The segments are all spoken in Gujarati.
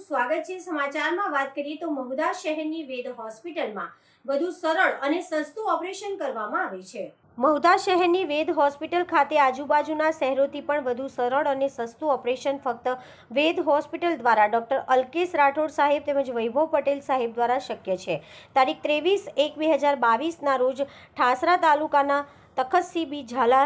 સ્વાગત છે. સમાચારમાં વાત કરીએ તો મહુદા શહેરની વેદ હોસ્પિટલમાં વધુ સરળ અને સસ્તું ઓપરેશન કરવામાં આવે છે. મહુધા શહેરની વેદ હોસ્પિટલ ખાતે આજુબાજુના શહેરોથી પણ વધુ સરળ અને સસ્તું ઓપરેશન ફક્ત વેદ હોસ્પિટલ દ્વારા ડોક્ટર અલ્કેશ રાઠોડ સાહેબ તેમજ વૈભવ પટેલ સાહેબ દ્વારા શક્ય છે. તારીખ ત્રેવીસ એક બે હજાર બાવીસના રોજ ઠાસરા તાલુકાના તખતસીબી ઝાલા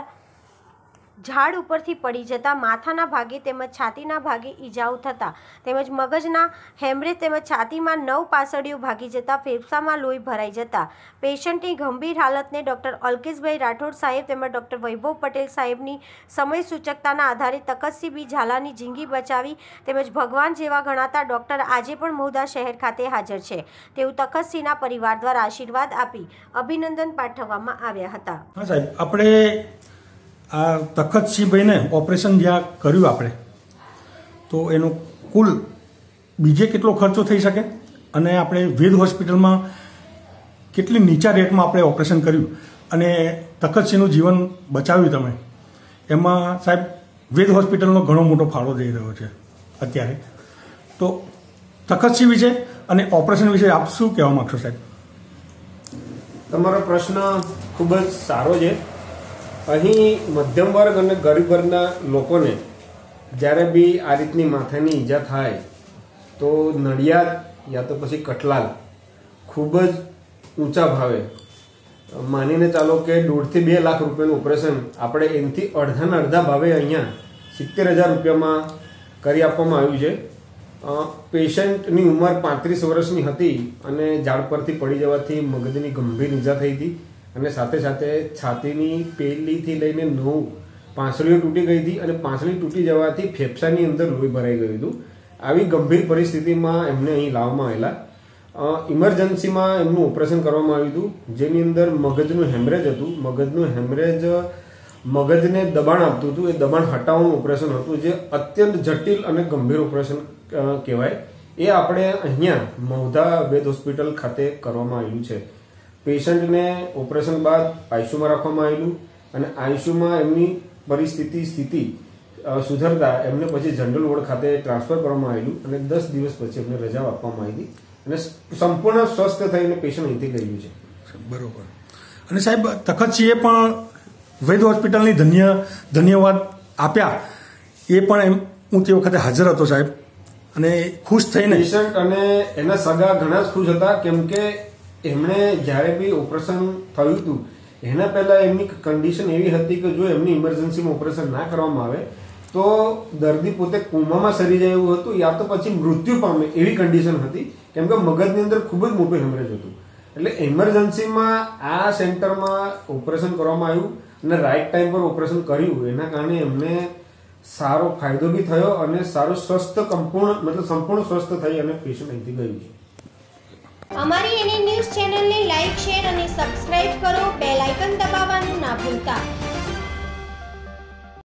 ઝાડ ઉપરથી પડી જતા માથાના ભાગે તેમજ છાતીના ભાગે ઈજાઓ થતા તેમજ મગજના હેમરેજ તેમજ છાતીમાં નવ પાસળીઓ ભાગી જતાં ફેફસામાં લોહી ભરાઈ જતા. પેશન્ટની ગંભીર હાલતને ડૉક્ટર અલ્કેશભાઈ રાઠોડ સાહેબ તેમજ ડૉક્ટર વૈભવ પટેલ સાહેબની સમય સૂચકતાના આધારે તકસીબી ઝાલાની જિંદગી બચાવી તેમજ ભગવાન જેવા ગણાતા ડૉક્ટર આજે પણ મહુદા શહેર ખાતે હાજર છે. તેવું તખતસિંહના પરિવાર દ્વારા આશીર્વાદ આપી અભિનંદન પાઠવવામાં આવ્યા હતા. આપણે આ તખતસિંહભાઈને ઓપરેશન જ્યાં કર્યું આપણે, તો એનો કુલ બીજે કેટલો ખર્ચો થઈ શકે? અને આપણે વેદ હોસ્પિટલમાં કેટલી નીચા રેટમાં આપણે ઓપરેશન કર્યું? અને તખતસિંહનું જીવન બચાવ્યું તમે? એમાં સાહેબ, વેદ હોસ્પિટલનો ઘણો મોટો ફાળો જઈ રહ્યો છે અત્યારે. તો તખતસિંહ વિશે અને ઓપરેશન વિશે આપ શું કહેવા માગશો સાહેબ? તમારો પ્રશ્ન ખૂબ જ સારો છે. અહીં મધ્યમ વર્ગ અને ગરીબ વર્ગના લોકોને જ્યારે બી આ રીતની માથાની ઈજા થાય, તો નડિયાદ યા તો પછી કટલાલ ખૂબ જ ઊંચા ભાવે માનીને ચાલો કે દોઢથી બે લાખ રૂપિયાનું ઓપરેશન આપણે એનાથી અડધાના અડધા ભાવે અહીંયા સિત્તેર હજાર રૂપિયામાં કરી આપવામાં આવ્યું છે. પેશન્ટની ઉંમર પાંત્રીસ વર્ષની હતી અને ઝાડ પરથી પડી જવાથી મગજની ગંભીર ઈજા થઈ હતી. અને સાથે સાથે છાતીની પેલીથી લઈને નવ પાંસળીઓ તૂટી ગઈ હતી અને પાંસળી તૂટી જવાથી ફેફસાની અંદર લોહી ભરાઈ ગયું હતું. આવી ગંભીર પરિસ્થિતિમાં એમને અહીં લાવવામાં આવેલા. ઇમરજન્સીમાં એમનું ઓપરેશન કરવામાં આવ્યું હતું, જેની અંદર મગજનું હેમરેજ હતું. મગજનું હેમરેજ, મગજને દબાણ આપતું હતું. એ દબાણ હટાવવાનું ઓપરેશન હતું, જે અત્યંત જટિલ અને ગંભીર ઓપરેશન કહેવાય. એ આપણે અહીંયા મૌધા વેદ હોસ્પિટલ ખાતે કરવામાં આવ્યું છે. પેશન્ટને ઓપરેશન બાદ આઈસીયુમાં રાખવામાં આવેલું અને આઈસીયુમાં એમની પરિસ્થિતિ સ્થિતિ સુધરતા એમને પછી જનરલ વોર્ડ ખાતે ટ્રાન્સફર કરવામાં આવેલું અને દસ દિવસ પછી એમને રજા આપવામાં આવી હતી અને સંપૂર્ણ સ્વસ્થ થઈને પેશન્ટ અહીંથી ગયું છે. બરોબર. અને સાહેબ તખતસિંહે પણ વૈદ હોસ્પિટલની ધન્ય ધન્યવાદ આપ્યા. એ પણ એમ હું તે વખતે હાજર હતો સાહેબ. અને ખુશ થઈને પેશન્ટ અને એના સગા ઘણા જ ખુશ હતા કેમ કે એમણે જ્યારે બી ઓપરેશન થયું હતું, એના પહેલા એમની કન્ડિશન એવી હતી કે જો એમની ઇમરજન્સીમાં ઓપરેશન ના કરવામાં આવે, તો દર્દી પોતે કોમામાં સરી જાય એવું હતું યા તો પછી મૃત્યુ પામે એવી કન્ડિશન હતી, કેમ કે મગજની અંદર ખૂબ જ મોટું હેમરેજ હતું. એટલે ઇમરજન્સીમાં આ સેન્ટરમાં ઓપરેશન કરવામાં આવ્યું અને રાઈટ ટાઈમ પર ઓપરેશન કર્યું. એના કારણે એમને સારો ફાયદો બી થયો અને સારું સ્વસ્થ, સંપૂર્ણ, મતલબ સંપૂર્ણ સ્વસ્થ થઈ અને પેશન્ટ અહીંથી ગયું છે. અમારી એની ન્યૂઝ ચેનલને